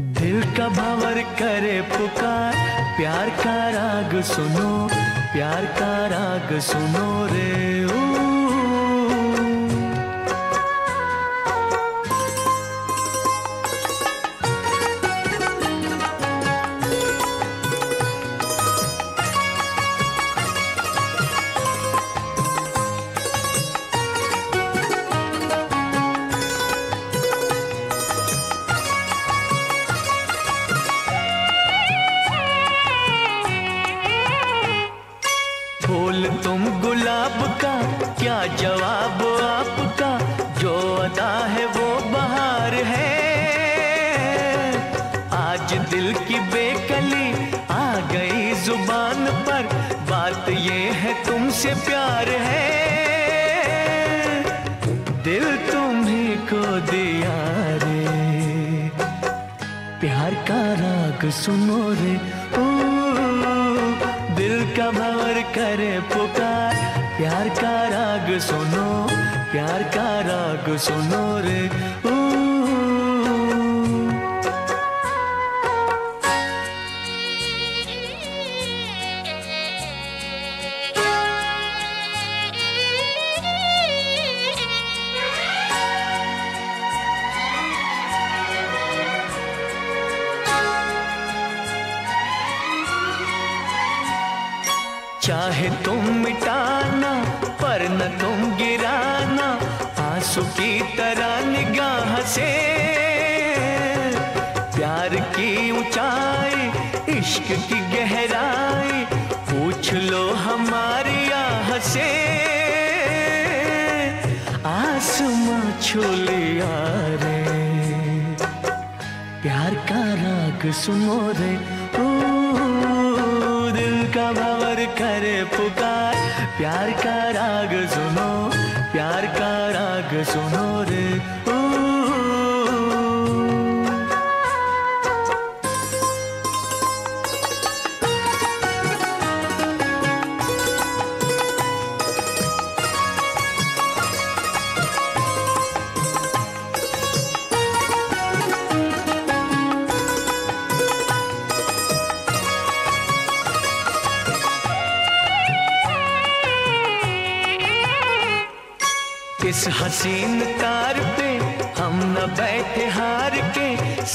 दिल का भंवर करे पुकार, प्यार का राग सुनो, प्यार का राग सुनो रे, ओ। क्या जवाब आपका? जो अदा है वो बहार है। आज दिल की बेकली आ गई ज़ुबान पर। बात ये है तुमसे प्यार है। दिल तुम्ही को दिया रे। प्यार का राग सुनो रे। ओ दिल का भंवर करे पुकार। प्यार का राग सुनो प्यार का राग सुनो रे। चाहे तुम की तरह निगाह से। प्यार की ऊंचाई, इश्क की गहराई, पूछ लो हमारी आह से। आसमां छू लिया रे प्यार का राग सुनो रे दिल का भंवर करे पुकार। प्यार का राग सुनो सुनो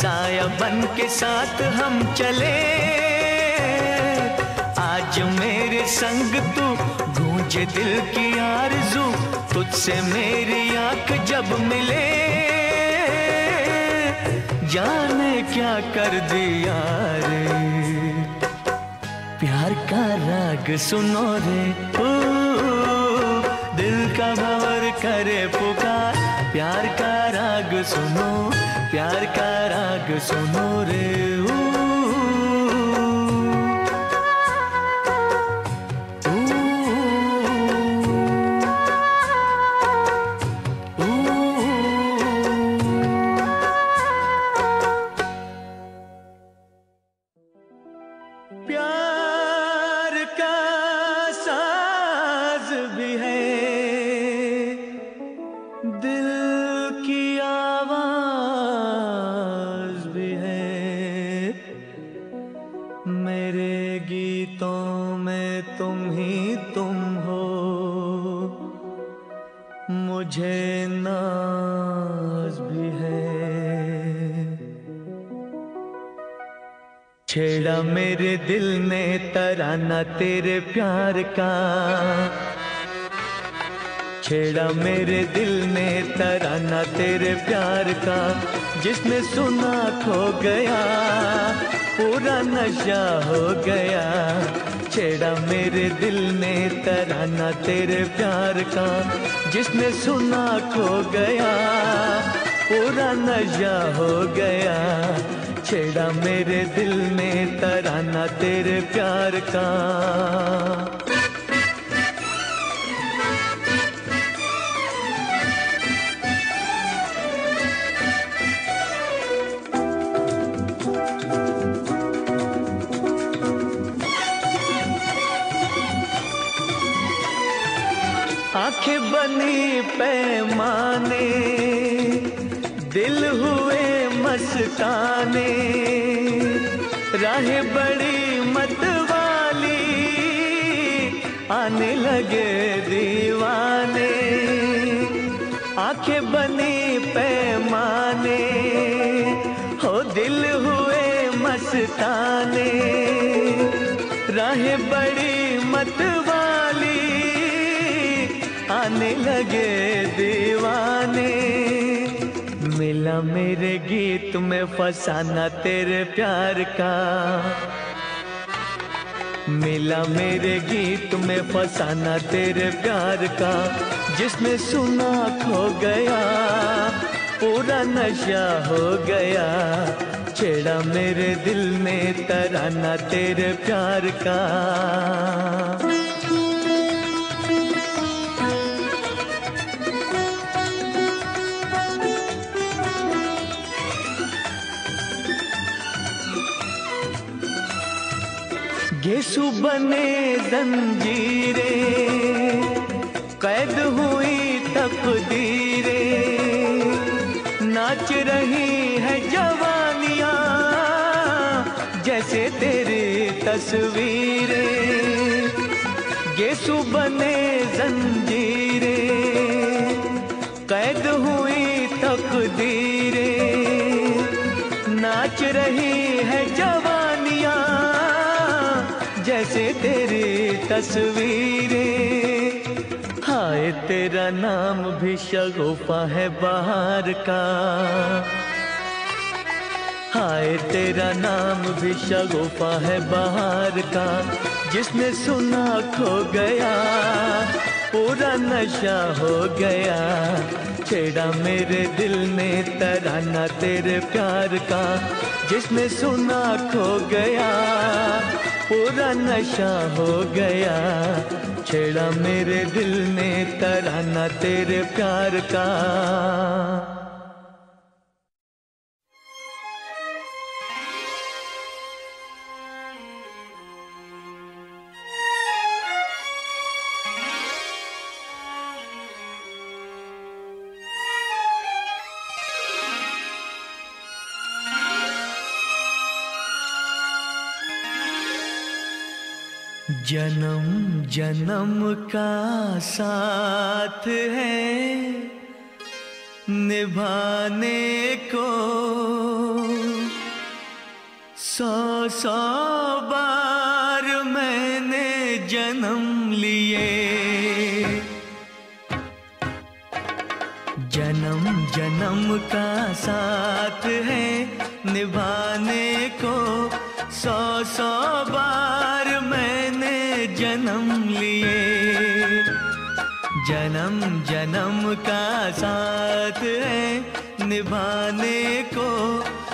साया बन के साथ हम चले। आज मेरे संग तू गूंजे दिल की आरज़ू, तुझसे मेरी आँख जब मिले। जाने क्या कर दिया रे। प्यार का राग सुनो रे, ओ, दिल का भंवर करे पुकार। प्यार का राग सुनो। प्यार का राग सुनो रे ओ मुझे नाज भी है। छेड़ा मेरे दिल ने तराना तेरे प्यार का। छेड़ा मेरे दिल ने तराना तेरे प्यार का। जिसने सुना खो गया, पूरा नशा हो गया। छेड़ा मेरे दिल ने तराना तेरे प्यार का, जिसने सुना खो गया, पूरा नशा हो गया। छेड़ा मेरे दिल ने तराना तेरे प्यार का। आँखें बनी पैमाने, दिल हुए मस्ताने, राह बड़ी मतवाली, आने लगे दीवाने। आँखें बनी पैमाने, हो दिल हुए मस्ताने, राह बड़ी मतवाली लगे दीवाने। मिला मेरे गीत में फसाना तेरे प्यार का। मिला मेरे गीत में फसाना तेरे प्यार का। जिसने सुना खो गया, पूरा नशा हो गया। छेड़ा मेरे दिल में तराना तेरे प्यार का। गेसु बने कैद हुई तकदीरे। तस्वीरें। हाय, तेरा नाम भी शगुफा है बाहर का। हाय, तेरा नाम भी शगुफा है बाहर का। जिसने सुना खो गया, पूरा नशा हो गया। छेड़ा मेरे दिल ने तराना तेरे प्यार का। जिसने सुना खो गया पूरा नशा हो गया। छेड़ा मेरे दिल ने तराना तेरे प्यार का। जन्म जन्म का साथ है। निभाने को सौ सौ बार मैंने जन्म लिए। जन्म जन्म का साथ है। निभाने को सौ सौ जन्म जन्म का साथ है। निभाने को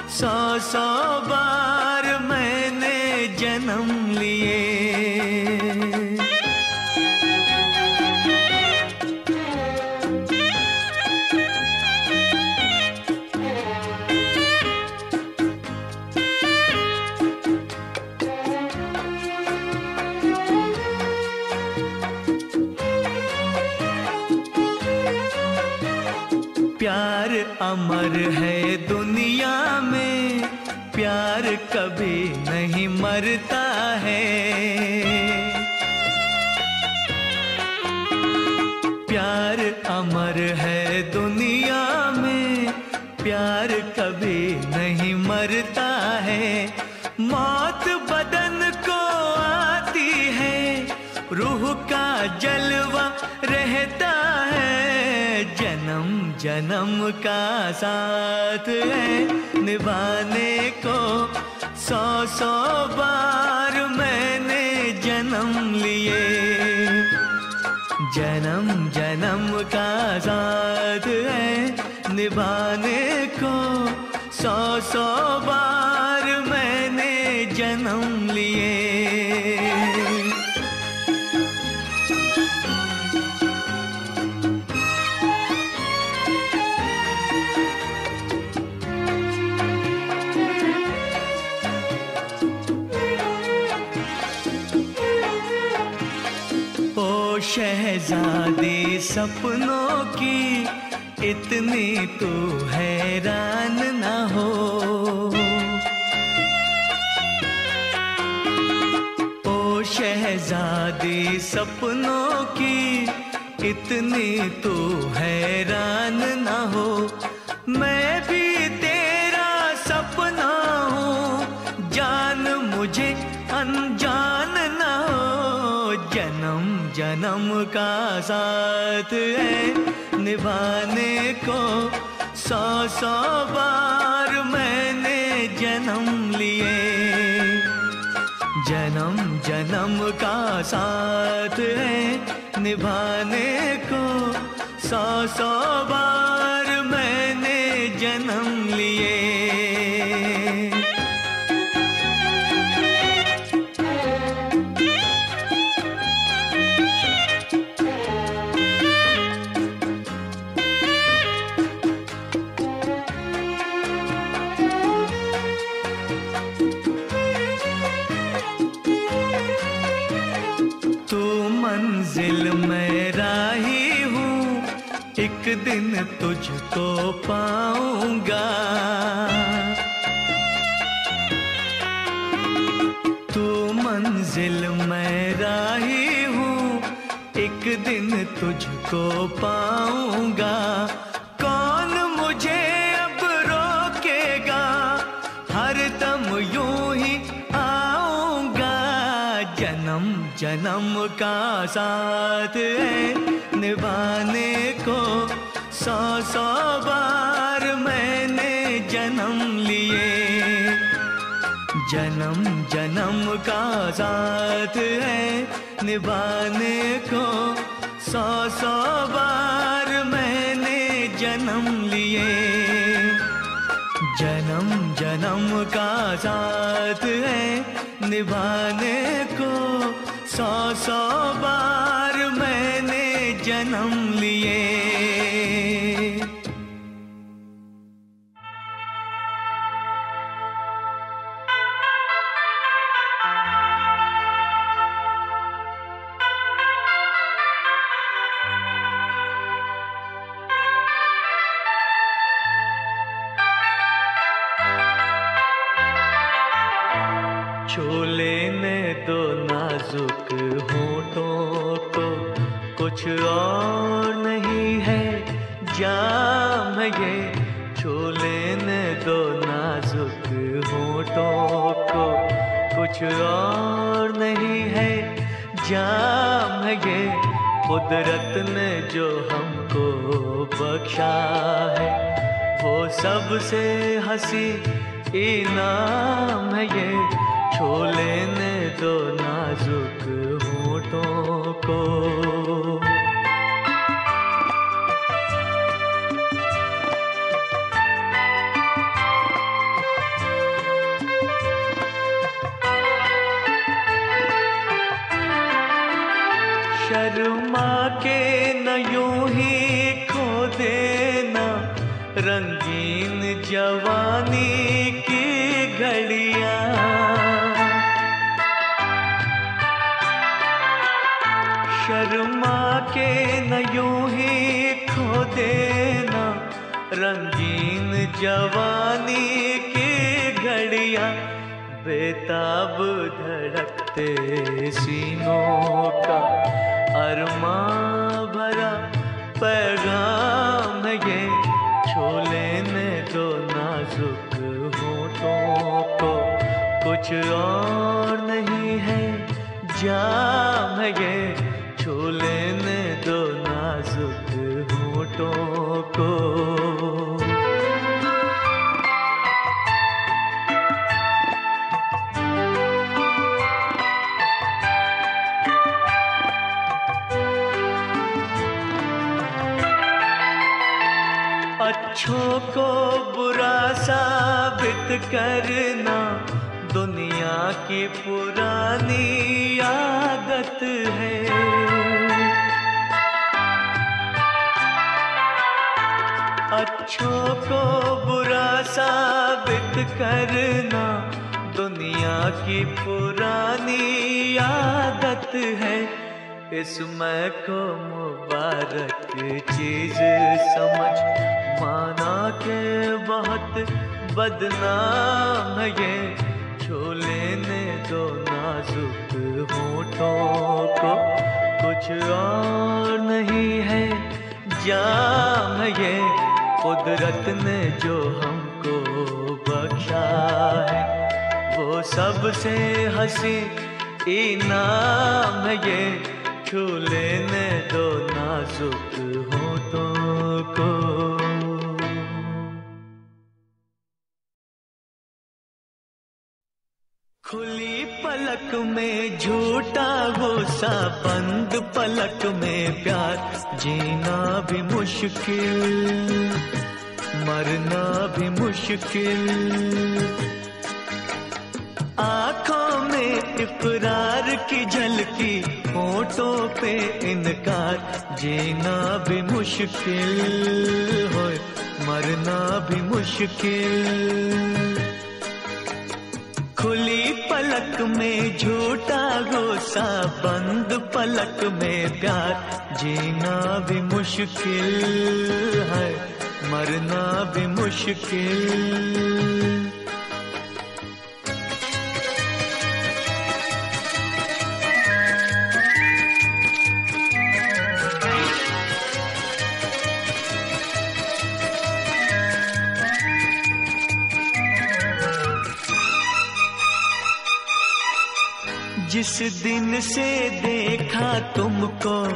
सौ सौ बार मैंने जन्म लिए। है दुनिया में, प्यार कभी नहीं मरता है। प्यार अमर है दुनिया में, प्यार कभी नहीं मरता है। मौत बदन को आती है, रूह का जलवा जन्म का साथ है। निभाने को सौ सौ बार मैंने जन्म लिए। जन्म जन्म का साथ है। निभाने को सौ सौ बार मैंने जन्म लिए। शहजादी सपनों की इतनी तो हैरान न हो। ओ शहजादी सपनों की इतनी तो हैरान न हो। जन्म का साथ है। निभाने को सौ सौ बार मैंने जन्म लिए। जन्म जन्म का साथ है। निभाने को सौ सौ बार तुझको पाऊँगा। तू मंजिल में राही हूँ, एक दिन तुझको पाऊँगा। कौन मुझे अब रोकेगा? हर दम यूँ ही आऊँगा। जन्म जन्म का साथ है निभाने को। सौ सौ बार मैंने जन्म लिए। जन्म जन्म का साथ है निभाने को। सौ सौ बार मैंने जन्म लिए। जन्म जन्म का साथ है निभाने को। सौ सौ बार मैंने जन्म लिए। कुछ और नहीं है। जाम ये। छोले ने दो नाजुक होठों को कुछ और नहीं है। जाम ये। कुदरत ने जो हमको बख्शा है, वो सबसे हँसी इनाम है ये। छोले ने दो नाजुक होठों को शर्मा के न यूँ ही खो देना। रंगीन जवानी की घड़ियाँ बेताब धड़कते सीनों का अरमा भरा पैगाम ये। छोले ने दो नाजुक होठों को कुछ और नहीं है। जाम ये। छोले ने दो नाजुक होठों को। अच्छों को बुरा साबित करना दुनिया की पुरानी आदत है। अच्छों को बुरा साबित करना दुनिया की पुरानी आदत है। इस मैं को मुबारक चीज़ समझ, माना के बहुत बदनाम है ये। छू लेने दो नाजुक होठों को, कुछ और नहीं है, जाम ये। कुदरत ने जो हमको बख्शा है, वो सबसे हँसी इनाम ये। छू लेने दो नाजुक हो तो को। खुली पलक में झूठा गोसा बंद पलक में प्यार। जीना भी मुश्किल, मरना भी मुश्किल। आँखों में इकरार की झलकी, होठों पे इनकार। जीना भी मुश्किल हो मरना भी मुश्किल। खुली पलक में झूठा गोसा बंद पलक में प्यार। जीना भी मुश्किल है, मरना भी मुश्किल। जिस दिन से देखा तुमको,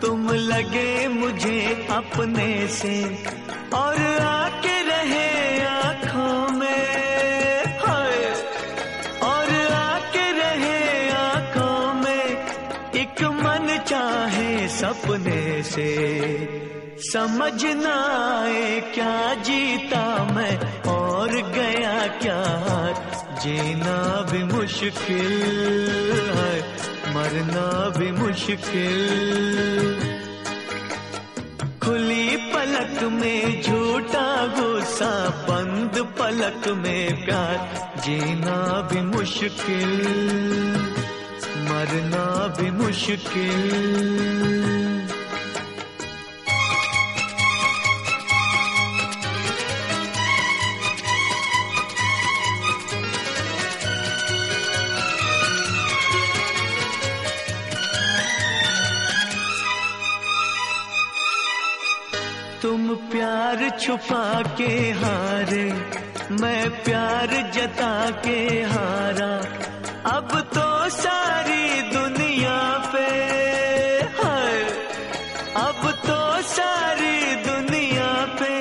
तुम लगे मुझे अपने से। और आके रहे आँखों में, हाय। और आके रहे आँखों में, एक मन चाहे सपने से। समझ ना आए क्या जीता मैं, और गया क्या जीना भी मुश्किल है, मरना भी मुश्किल। खुली पलक में झूठा गुस्सा, बंद पलक में प्यार, जीना भी मुश्किल, मरना भी मुश्किल। प्यार छुपा के हारे, मैं प्यार जता के हारा। अब तो सारी दुनिया पे है। अब तो सारी दुनिया पे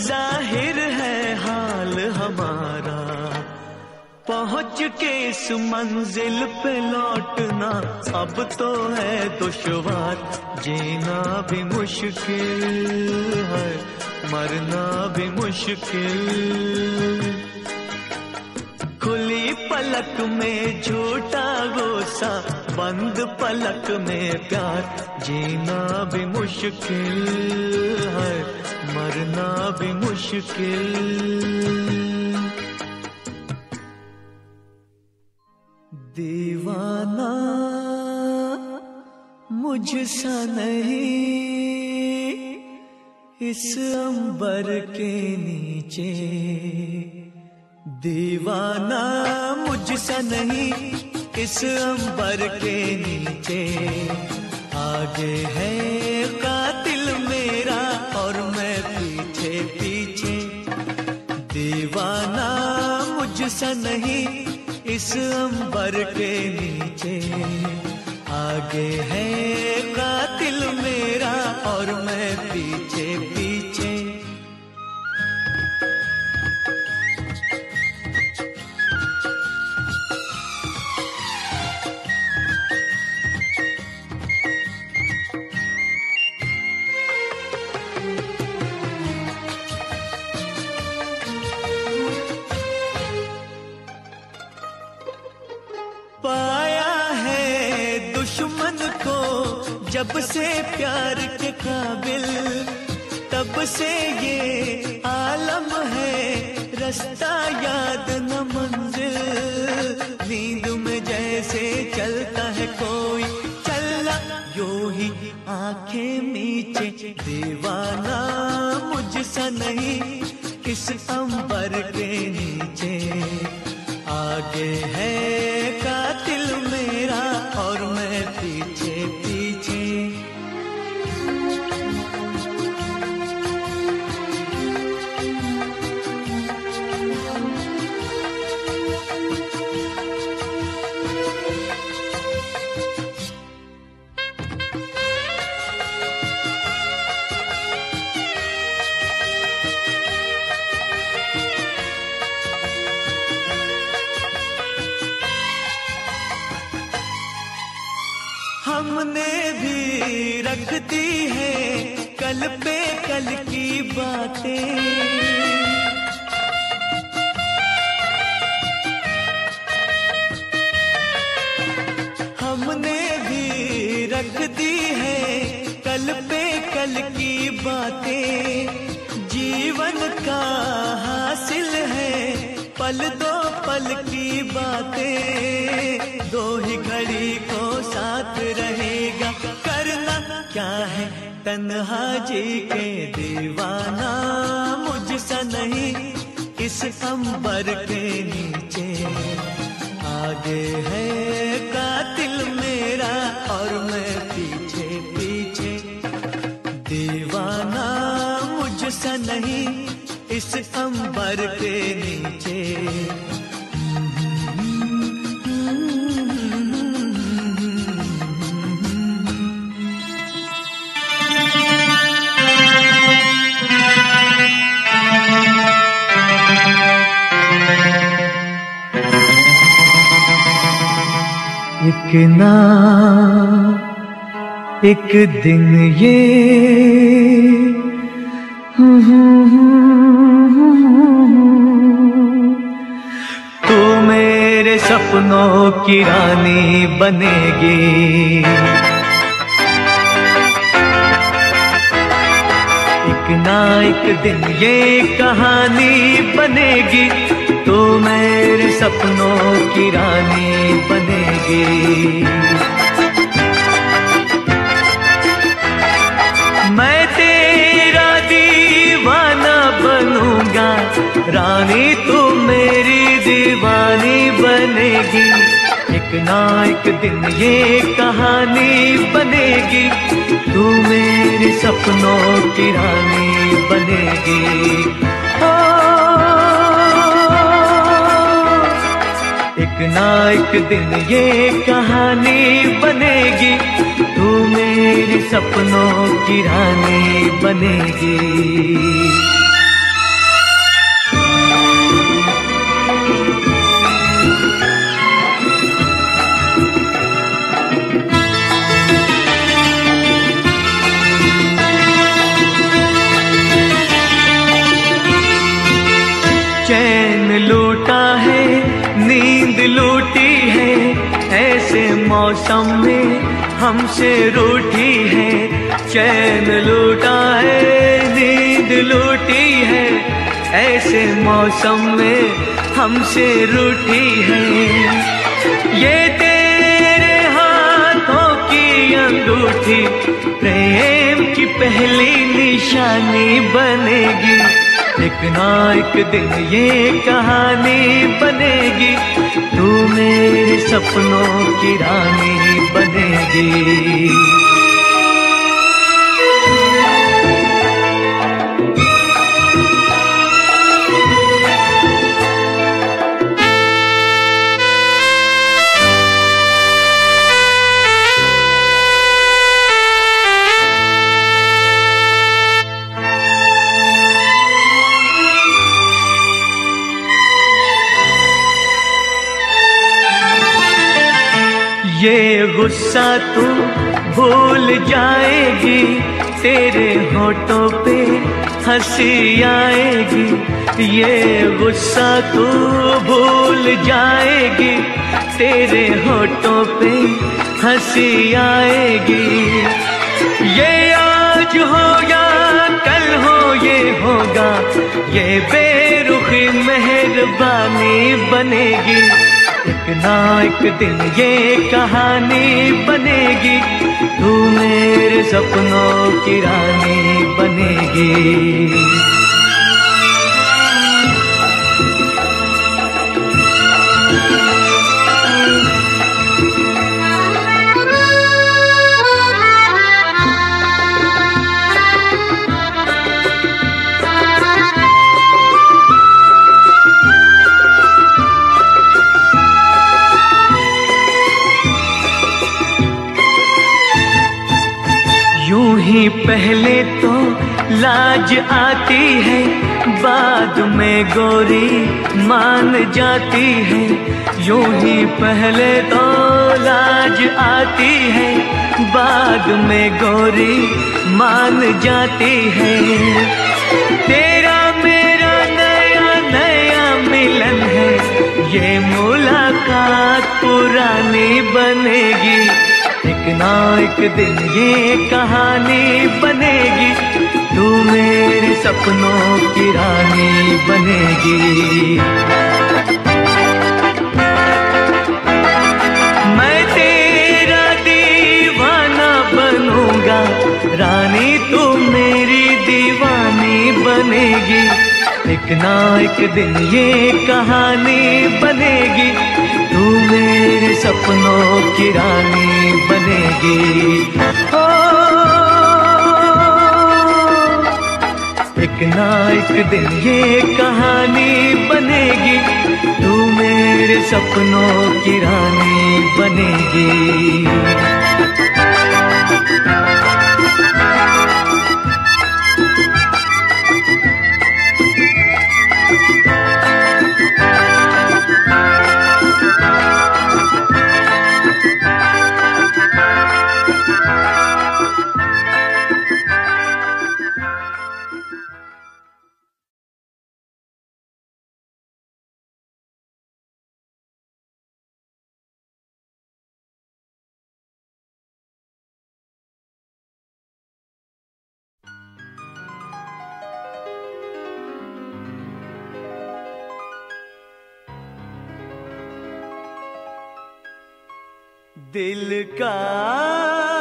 ज़ाहिर है हाल हमारा। पहुँच के इस मंजिल पे लौटना, अब तो है दुश्वार, जीना भी मुश्किल है। मरना भी मुश्किल। खुली पलक में झूठा गोसा बंद पलक में प्यार, जीना भी मुश्किल है, मरना भी मुश्किल। दीवाना मुझसा नहीं। इस अंबर के नीचे। दीवाना मुझसा नहीं, इस अंबर के नीचे। आगे है कातिल मेरा और मैं पीछे पीछे। दीवाना मुझसा नहीं, इस अंबर के नीचे। आगे है कातिल मेरा और मैं पीछे जब से प्यार के काबिल, तब से ये आलम है। रास्ता याद न मंजिल, नींद में जैसे चलता है कोई चलना। यो ही आँखें नीचे, दीवाना मुझसा नहीं, किस अंबर के नीचे। आगे है कातिल मेरा और मैं हमने भी रखती है कल पे कल की बातें। हमने भी रख दी है कल पे कल की बातें। जीवन का हासिल है पल दो पल की बातें। दो ही घड़ी को साथ करना क्या है तन्हा जी के दीवाना? मुझसा नहीं, इस अंबर के नीचे। आगे है कातिल मेरा और मैं पीछे पीछे। दीवाना मुझसा नहीं, इस अंबर के नीचे। ना एक दिन ये तू मेरे सपनों की रानी बनेगी। एक ना एक दिन ये कहानी बनेगी, तू मेरे सपनों की रानी बनेगी। मैं तेरा दीवाना बनूँगा रानी तू मेरी दीवानी बनेगी। एक ना एक दिन ये कहानी बनेगी तू मेरे सपनों की रानी बनेगी। ओ, एक ना एक दिन ये कहानी बनेगी। तू मेरी सपनों की रानी बनेगी। मौसम में हमसे रूठी है। चैन लूटा है नींद लूटी है। ऐसे मौसम में हमसे रूठी है। ये तेरे हाथों की अंगूठी, प्रेम की पहली निशानी बनेगी। एक ना एक दिन ये कहानी बनेगी। तू मेरे सपनों की रानी बनेगी। ये गुस्सा तू भूल जाएगी, तेरे होठों पे हँसी आएगी। ये गुस्सा तू भूल जाएगी, तेरे होठों पे हँसी आएगी। ये आज हो या कल हो, ये होगा। ये बेरुखी मेहरबानी बनेगी। एक ना एक दिन ये कहानी बनेगी तू मेरे सपनों की रानी बनेगी। पहले तो लाज आती है, बाद में गोरी मान जाती है। यूँ ही पहले तो लाज आती है, बाद में गोरी मान जाती है। तेरा मेरा नया नया मिलन है, ये मुलाकात पुरानी बनेगी। एक ना एक दिन ये कहानी बनेगी। तू मेरे सपनों की रानी बनेगी। मैं तेरा दीवाना बनूँगा। रानी, तू मेरी दीवानी बनेगी। एक ना एक दिन ये कहानी बनेगी। मेरे सपनों की रानी बनेगी। ओ, एक ना एक दिन ये कहानी बनेगी। तू मेरे सपनों की रानी बनेगी। दिल का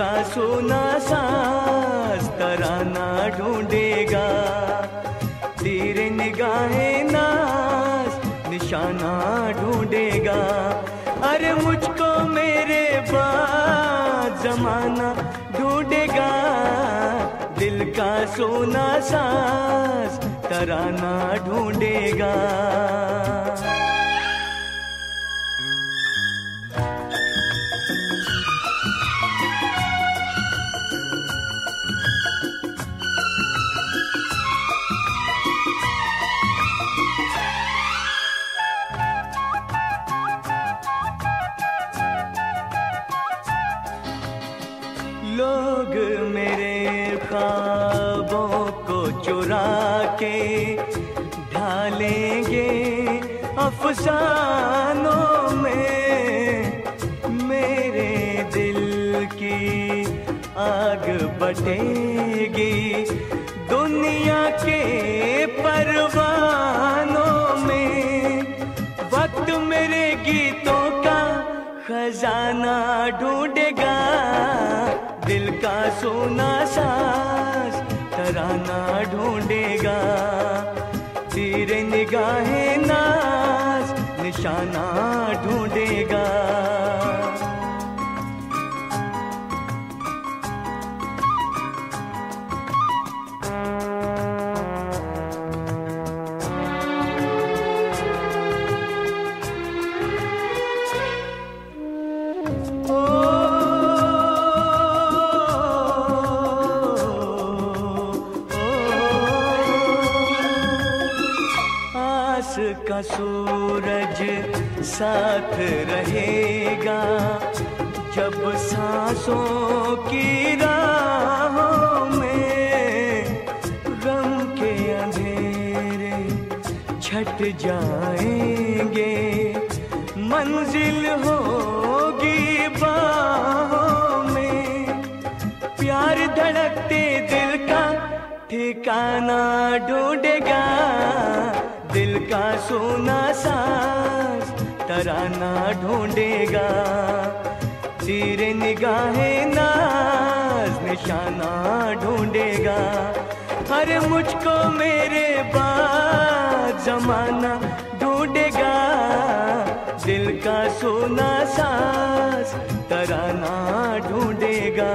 का सोना सास तराना ढूंढेगा। तेरे निगाहें नाज निशाना ढूंढेगा। अरे मुझको मेरे बाद जमाना ढूंढेगा। दिल का सोना सास तराना ढूंढेगा। अफसानों में मेरे दिल की आग बटेगी। दुनिया के परवानों में वक्त मेरे गीतों का खजाना ढूंढेगा। दिल का सोना सास तराना ढूंढेगा। तेरे निगाहें निशाना साथ रहेगा। जब सांसों की राहों में गम के अंधेरे छट जाएँगे, मंजिल होगी बाहों में। प्यार धड़कते दिल का ठिकाना ढूंढेगा, दिल का सोना सांस तराना ढूंढेगा। तेरे निगाहें नाज निशाना ढूंढेगा। अरे मुझको मेरे बाद जमाना ढूंढेगा। दिल का सोना सांस तराना ढूंढेगा।